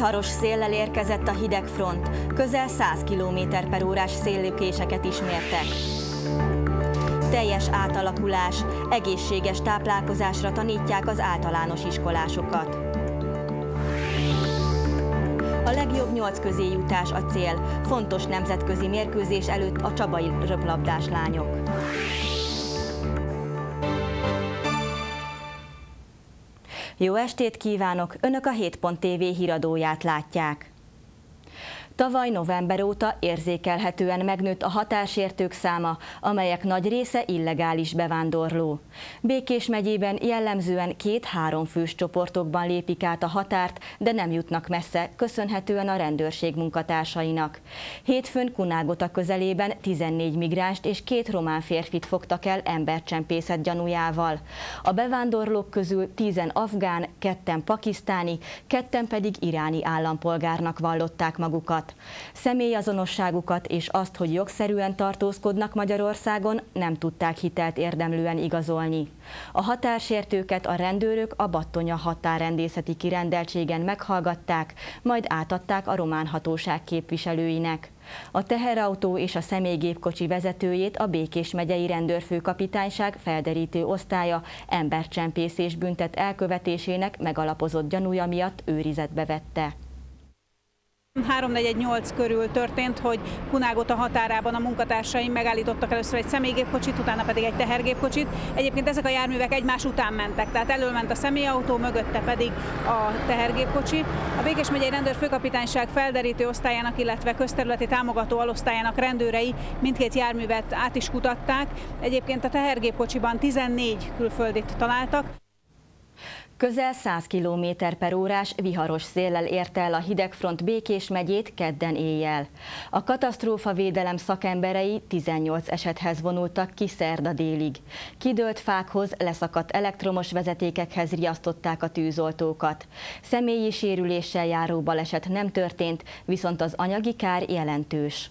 Viharos széllel érkezett a hideg front, közel 100 km per órás széllökéseket is mértek. Teljes átalakulás, egészséges táplálkozásra tanítják az általános iskolásokat. A legjobb nyolc közé jutás a cél, fontos nemzetközi mérkőzés előtt a csabai röplabdás lányok. Jó estét kívánok! Önök a 7.tv híradóját látják. Tavaly november óta érzékelhetően megnőtt a határsértők száma, amelyek nagy része illegális bevándorló. Békés megyében jellemzően két-három fős csoportokban lépik át a határt, de nem jutnak messze, köszönhetően a rendőrség munkatársainak. Hétfőn Kunágota közelében 14 migránst és két román férfit fogtak el embercsempészet gyanújával. A bevándorlók közül 10 afgán, ketten pakisztáni, ketten pedig iráni állampolgárnak vallották magukat. Személyazonosságukat és azt, hogy jogszerűen tartózkodnak Magyarországon, nem tudták hitelt érdemlően igazolni. A határsértőket a rendőrök a Battonya határrendészeti kirendeltségen meghallgatták, majd átadták a román hatóság képviselőinek. A teherautó és a személygépkocsi vezetőjét a Békés megyei rendőrfőkapitányság felderítő osztálya embercsempészés büntet elkövetésének megalapozott gyanúja miatt őrizetbe vette. 3-4-8 körül történt, hogy Kunágot a határában a munkatársaim megállítottak először egy személygépkocsit, utána pedig egy tehergépkocsit. Egyébként ezek a járművek egymás után mentek, tehát elől ment a személyautó, mögötte pedig a tehergépkocsi. A Békés megyei rendőrfőkapitányság felderítő osztályának, illetve közterületi támogató alosztályának rendőrei mindkét járművet át is kutatták. Egyébként a tehergépkocsiban 14 külföldit találtak. Közel 100 km per órás viharos széllel érte el a hidegfront Békés megyét kedden éjjel. A katasztrófa védelem szakemberei 18 esethez vonultak ki szerda délig. Kidőlt fákhoz, leszakadt elektromos vezetékekhez riasztották a tűzoltókat. Személyi sérüléssel járó baleset nem történt, viszont az anyagi kár jelentős.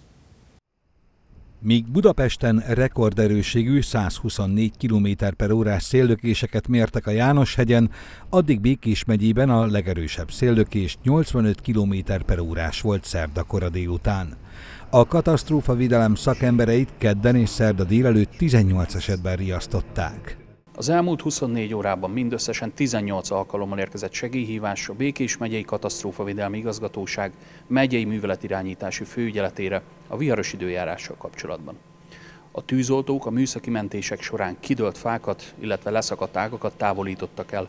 Míg Budapesten rekorderőségű 124 km per órás széllökéseket mértek a János-hegyen, addig Békés megyében a legerősebb széllökés 85 km per órás volt szerda kora délután. A katasztrófa védelem szakembereit kedden és szerda délelőtt 18 esetben riasztották. Az elmúlt 24 órában mindösszesen 18 alkalommal érkezett segélyhívás a Békés megyei katasztrófavédelmi igazgatóság megyei műveletirányítási főügyeletére a viharos időjárással kapcsolatban. A tűzoltók a műszaki mentések során kidőlt fákat, illetve leszakadt ágakat távolítottak el,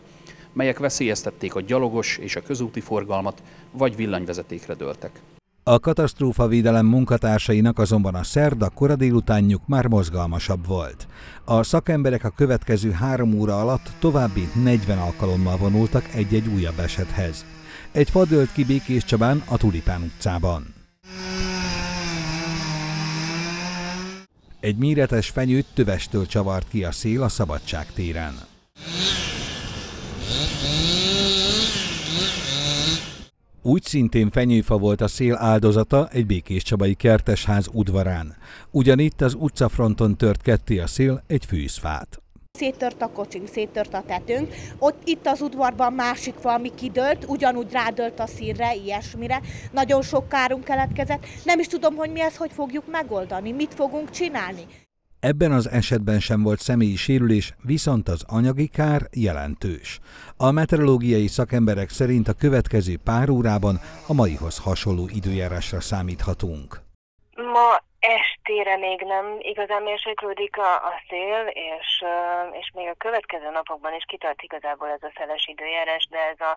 melyek veszélyeztették a gyalogos és a közúti forgalmat, vagy villanyvezetékre dőltek. A katasztrófa védelem munkatársainak azonban a szerda kora délutánjuk már mozgalmasabb volt. A szakemberek a következő három óra alatt további 40 alkalommal vonultak egy-egy újabb esethez. Egy fa dőlt ki Békés Csabán a Tulipán utcában. Egy méretes fenyőt tövestől csavart ki a szél a Szabadság téren. Úgy szintén fenyőfa volt a szél áldozata egy Békés Csabai kertesház udvarán. Ugyanitt az utcafronton tört ketté a szél egy fűzfát. Széttört a kocsink, széttört a tetőnk. Ott itt az udvarban másik valami kidőlt, ugyanúgy rádölt a színre, ilyesmire. Nagyon sok kárunk keletkezett. Nem is tudom, hogy mi ezt hogy fogjuk megoldani, mit fogunk csinálni. Ebben az esetben sem volt személyi sérülés, viszont az anyagi kár jelentős. A meteorológiai szakemberek szerint a következő pár órában a maihoz hasonló időjárásra számíthatunk. Ma estére még nem igazán mérséklődik a, a szél, és, és még a következő napokban is kitart igazából ez a szeles időjárás, de ez a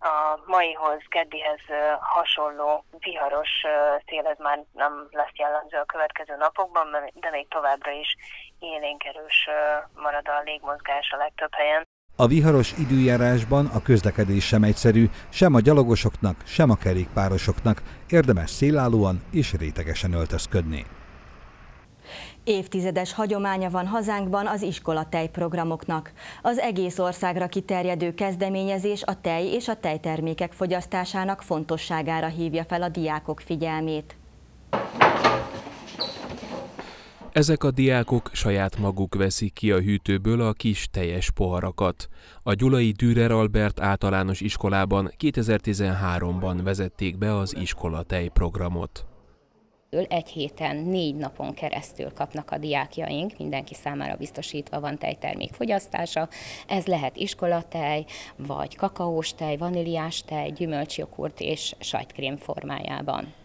a maihoz, keddihez hasonló viharos szél ez már nem lesz jellemző a következő napokban, de még továbbra is élénk erős marad a légmozgás a legtöbb helyen. A viharos időjárásban a közlekedés sem egyszerű, sem a gyalogosoknak, sem a kerékpárosoknak, érdemes szélállóan és rétegesen öltözködni. Évtizedes hagyománya van hazánkban az iskola tejprogramoknak. Az egész országra kiterjedő kezdeményezés a tej és a tejtermékek fogyasztásának fontosságára hívja fel a diákok figyelmét. Ezek a diákok saját maguk veszik ki a hűtőből a kis teljes poharakat. A Gyulai Dürer Albert általános iskolában 2013-ban vezették be az iskolatej programot. Egy héten, négy napon keresztül kapnak a diákjaink, mindenki számára biztosítva van tejtermék fogyasztása. Ez lehet iskolatej, vagy kakaós tej, vaníliás tej, gyümölcsjogurt és sajtkrém formájában.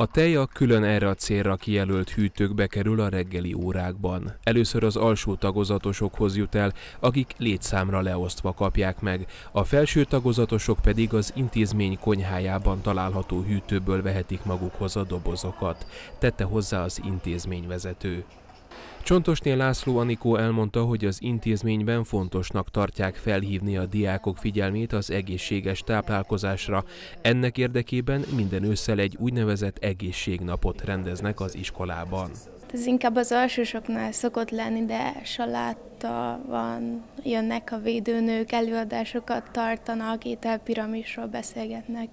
A tej a külön erre a célra kijelölt hűtőkbe kerül a reggeli órákban. Először az alsó tagozatosokhoz jut el, akik létszámra leosztva kapják meg, a felső tagozatosok pedig az intézmény konyhájában található hűtőből vehetik magukhoz a dobozokat, tette hozzá az intézményvezető. Csontosnél László Anikó elmondta, hogy az intézményben fontosnak tartják felhívni a diákok figyelmét az egészséges táplálkozásra. Ennek érdekében minden ősszel egy úgynevezett egészségnapot rendeznek az iskolában. Ez inkább az alsósoknál szokott lenni, de saláta van, jönnek a védőnők, előadásokat tartanak, ételpiramisról beszélgetnek.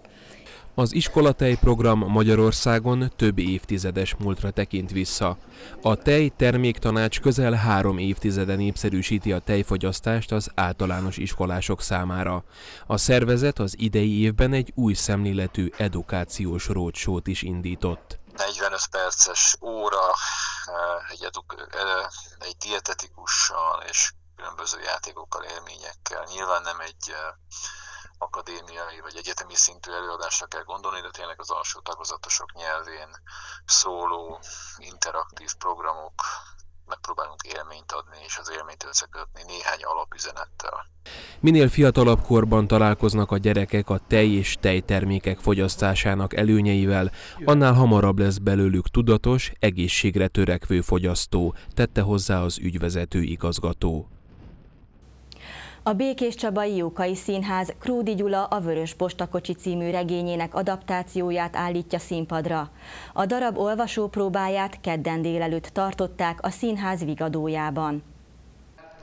Az iskolatej program Magyarországon több évtizedes múltra tekint vissza. A tej terméktanács közel három évtizede népszerűsíti a tejfogyasztást az általános iskolások számára. A szervezet az idei évben egy új szemléletű edukációs rócsót is indított. 45 perces óra eh, egy, eduk, eh, egy dietetikussal és különböző játékokkal, élményekkel. Nyilván nem egy eh, akadémiai vagy egyetemi szintű előadásra kell gondolni, de tényleg az alsó tagozatosok nyelvén szóló, interaktív programok, megpróbálunk élményt adni, és az élményt összekötni néhány alapüzenettel. Minél fiatalabb korban találkoznak a gyerekek a tej és tejtermékek fogyasztásának előnyeivel, annál hamarabb lesz belőlük tudatos, egészségre törekvő fogyasztó, tette hozzá az ügyvezető igazgató. A Békés Csabai Jókai Színház Krúdi Gyula a Vörös Postakocsi című regényének adaptációját állítja színpadra. A darab olvasópróbáját kedden délelőtt tartották a színház vigadójában.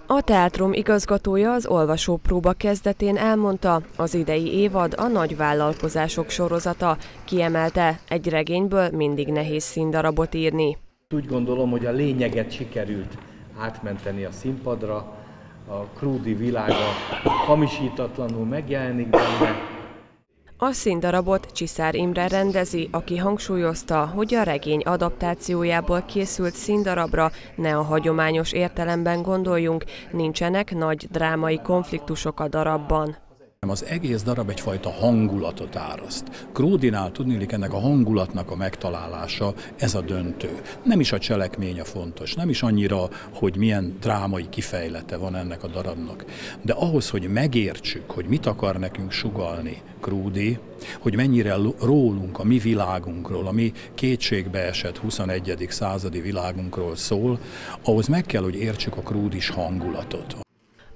A teátrum igazgatója az olvasópróba kezdetén elmondta, az idei évad a nagy vállalkozások sorozata. Kiemelte, egy regényből mindig nehéz színdarabot írni. Úgy gondolom, hogy a lényeget sikerült átmenteni a színpadra, a krúdi világa hamisítatlanul megjelenik benne. A színdarabot Csiszár Imre rendezi, aki hangsúlyozta, hogy a regény adaptációjából készült színdarabra ne a hagyományos értelemben gondoljunk, nincsenek nagy drámai konfliktusok a darabban. Az egész darab egyfajta hangulatot áraszt. Kródinál tudnélik ennek a hangulatnak a megtalálása, ez a döntő. Nem is a cselekmény a fontos, nem is annyira, hogy milyen drámai kifejlete van ennek a darabnak, de ahhoz, hogy megértsük, hogy mit akar nekünk sugalni Kródi, hogy mennyire rólunk, a mi világunkról, a mi kétségbeesett 21. századi világunkról szól, ahhoz meg kell, hogy értsük a Kródis hangulatot.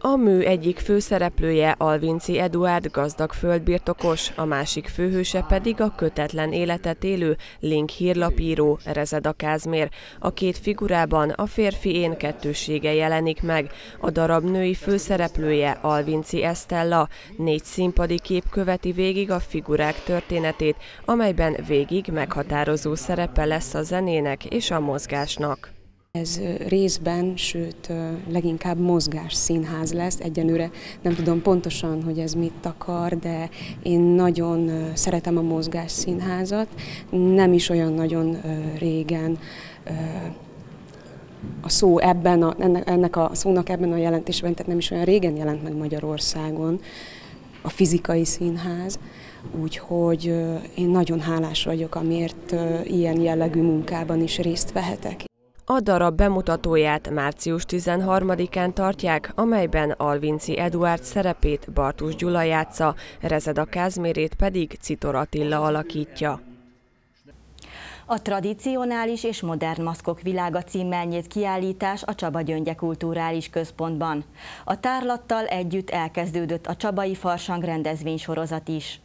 A mű egyik főszereplője Alvinci Eduard gazdag földbirtokos, a másik főhőse pedig a kötetlen életet élő Link hírlapíró Rezeda Kázmér. A két figurában a férfi én kettősége jelenik meg. A darab női főszereplője Alvinci Estella. Négy színpadi kép követi végig a figurák történetét, amelyben végig meghatározó szerepe lesz a zenének és a mozgásnak. Ez részben, sőt leginkább mozgás színház lesz. Egyenőre nem tudom pontosan, hogy ez mit akar, de én nagyon szeretem a mozgás színházat. Nem is olyan nagyon régen a szó ebben, a, ennek, a szónak ebben a jelentésben, tehát nem is olyan régen jelent meg Magyarországon a fizikai színház, úgyhogy én nagyon hálás vagyok, amiért ilyen jellegű munkában is részt vehetek. A darab bemutatóját március 13-án tartják, amelyben Alvinci Eduard szerepét Bartus Gyula játsza, Rezeda Kázmérét pedig Citor Attila alakítja. A tradicionális és modern maszkok világa címmel nyílt kiállítás a Csaba Gyöngye Kulturális Központban. A tárlattal együtt elkezdődött a Csabai Farsang rendezvénysorozat is.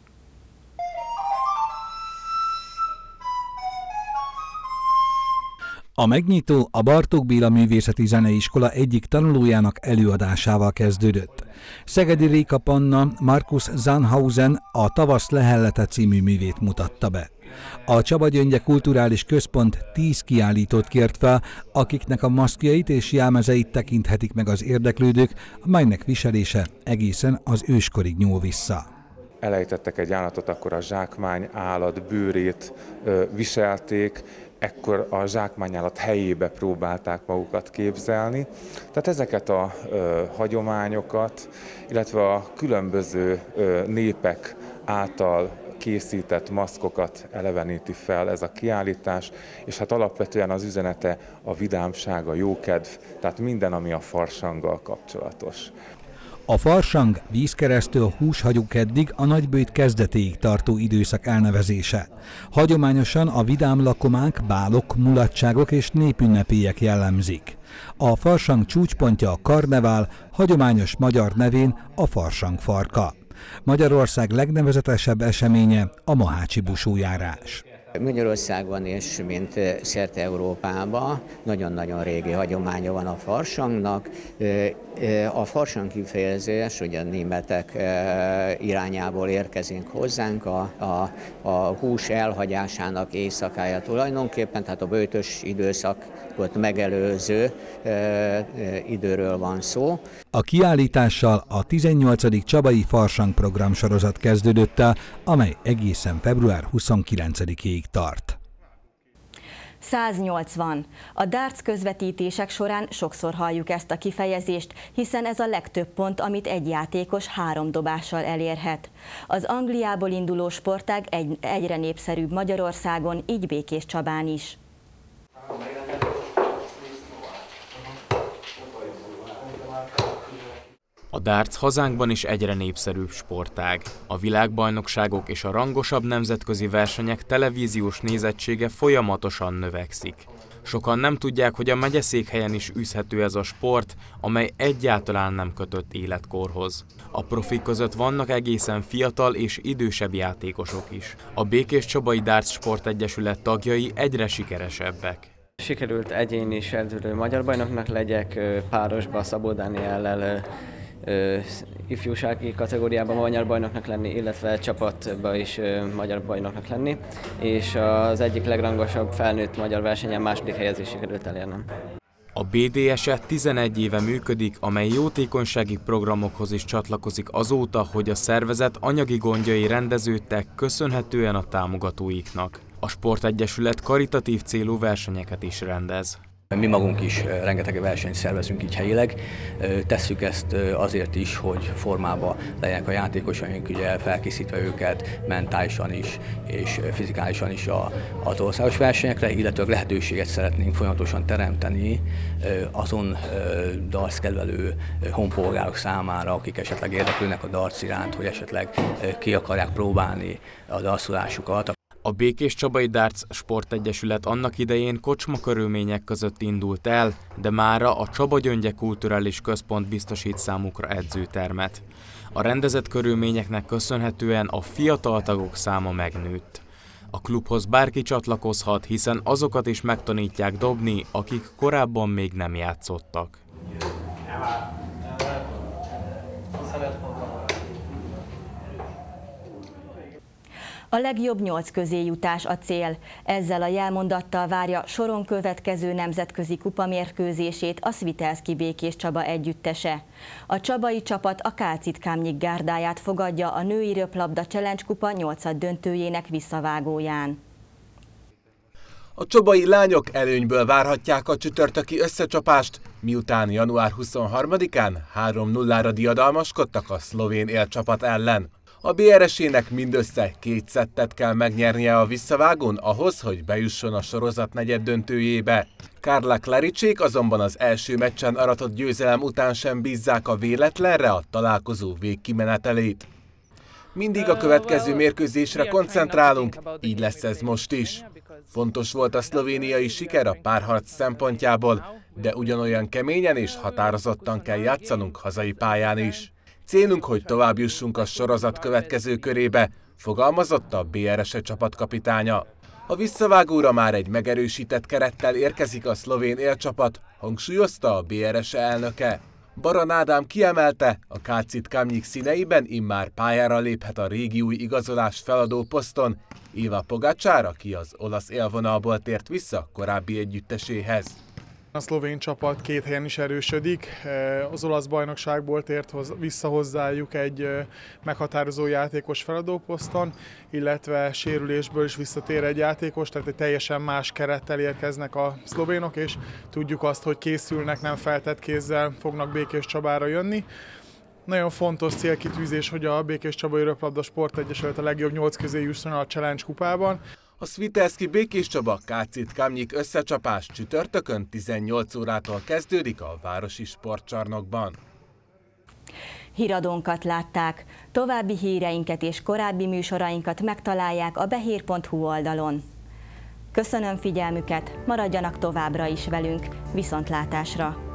A megnyitó a Bartók Béla Művészeti Zeneiskola egyik tanulójának előadásával kezdődött. Szegedi Réka Panna Markus Zanhausen a Tavasz lehellete című művét mutatta be. A Csaba Gyöngye Kulturális Központ tíz kiállítót kért fel, akiknek a maszkjait és jelmezeit tekinthetik meg az érdeklődők, melynek viselése egészen az őskorig nyúl vissza elejtettek egy állatot, akkor a zsákmány állat bőrét viselték, ekkor a zsákmányállat helyébe próbálták magukat képzelni. Tehát ezeket a hagyományokat, illetve a különböző népek által készített maszkokat eleveníti fel ez a kiállítás, és hát alapvetően az üzenete a vidámság, a jókedv, tehát minden, ami a farsanggal kapcsolatos. A farsang vízkeresztől húshagyukeddig a nagybőjt kezdetéig tartó időszak elnevezése. Hagyományosan a vidám lakomák, bálok, mulatságok és népünnepélyek jellemzik. A farsang csúcspontja a karnevál, hagyományos magyar nevén a farsang farka. Magyarország legnevezetesebb eseménye a Mahácsi busójárás. Magyarországon és mint szerte Európában nagyon-nagyon régi hagyománya van a farsangnak. A farsang kifejezés ugye a németek irányából érkezünk hozzánk, a, a, a hús elhagyásának éjszakája tulajdonképpen, tehát a bőtös időszakot megelőző időről van szó. A kiállítással a 18. Csabai Farsang program sorozat kezdődött el, amely egészen február 29-ig tart. 180. A darts közvetítések során sokszor halljuk ezt a kifejezést, hiszen ez a legtöbb pont, amit egy játékos három dobással elérhet. Az Angliából induló sportág egy, egyre népszerűbb Magyarországon, így Békés Csabán is. A darts hazánkban is egyre népszerűbb sportág. A világbajnokságok és a rangosabb nemzetközi versenyek televíziós nézettsége folyamatosan növekszik. Sokan nem tudják, hogy a megyeszékhelyen is űzhető ez a sport, amely egyáltalán nem kötött életkorhoz. A profik között vannak egészen fiatal és idősebb játékosok is. A Békés Csabai Darts Sport Egyesület tagjai egyre sikeresebbek. Sikerült egyéni serdülő magyar bajnoknak legyek, párosba Szabó Dániellel ifjúsági kategóriában magyar bajnoknak lenni, illetve csapatba is magyar bajnoknak lenni, és az egyik legrangosabb felnőtt magyar versenyen második helyezés sikerült elérnem. A BDS-e 11 éve működik, amely jótékonysági programokhoz is csatlakozik azóta, hogy a szervezet anyagi gondjai rendeződtek köszönhetően a támogatóiknak. A Sportegyesület karitatív célú versenyeket is rendez. Mi magunk is rengeteg versenyt szervezünk így helyileg. Tesszük ezt azért is, hogy formába legyenek a játékosaink, ugye felkészítve őket mentálisan is és fizikálisan is az országos versenyekre, illetve lehetőséget szeretnénk folyamatosan teremteni azon darts kedvelő honpolgárok számára, akik esetleg érdeklődnek a darts iránt, hogy esetleg ki akarják próbálni a darcolásukat. A Békés Csabai Darts Sportegyesület annak idején kocsma körülmények között indult el, de mára a Csaba Gyöngye Kulturális Központ biztosít számukra edzőtermet. A rendezett körülményeknek köszönhetően a fiatal tagok száma megnőtt. A klubhoz bárki csatlakozhat, hiszen azokat is megtanítják dobni, akik korábban még nem játszottak. A legjobb nyolc közé jutás a cél. Ezzel a jelmondattal várja soron következő nemzetközi kupamérkőzését a Svitelszki Békés Csaba együttese. A csabai csapat a Kálcit Kámnyik gárdáját fogadja a női röplabda Challenge Kupa 8 döntőjének visszavágóján. A csabai lányok előnyből várhatják a csütörtöki összecsapást, miután január 23-án 3-0-ra diadalmaskodtak a szlovén élcsapat ellen. A BRS-ének mindössze két szettet kell megnyernie a visszavágón ahhoz, hogy bejusson a sorozat negyed döntőjébe. Kárla Klaricsék azonban az első meccsen aratott győzelem után sem bízzák a véletlenre a találkozó végkimenetelét. Mindig a következő mérkőzésre koncentrálunk, így lesz ez most is. Fontos volt a szlovéniai siker a párharc szempontjából, de ugyanolyan keményen és határozottan kell játszanunk hazai pályán is. Célunk, hogy tovább jussunk a sorozat következő körébe, fogalmazott a BRS csapatkapitánya. A visszavágóra már egy megerősített kerettel érkezik a szlovén élcsapat, hangsúlyozta a BRS elnöke. Baran Ádám kiemelte, a Kácit Kamnyik színeiben immár pályára léphet a régi új igazolás feladó poszton, Éva Pogácsár, aki az olasz élvonalból tért vissza korábbi együtteséhez. A szlovén csapat két helyen is erősödik. Az olasz bajnokságból tért vissza hozzájuk egy meghatározó játékos feladóposzton, illetve sérülésből is visszatér egy játékos, tehát egy teljesen más kerettel érkeznek a szlovénok, és tudjuk azt, hogy készülnek, nem feltett kézzel fognak Békés Csabára jönni. Nagyon fontos célkitűzés, hogy a Békés Csaba Röplabda Sport Egyesület a legjobb nyolc közé jusson a Challenge kupában. A Svitelszki Békés Csaba Kácit Kamnyik összecsapás csütörtökön 18 órától kezdődik a Városi Sportcsarnokban. Híradónkat látták, további híreinket és korábbi műsorainkat megtalálják a behír.hu oldalon. Köszönöm figyelmüket, maradjanak továbbra is velünk, viszontlátásra!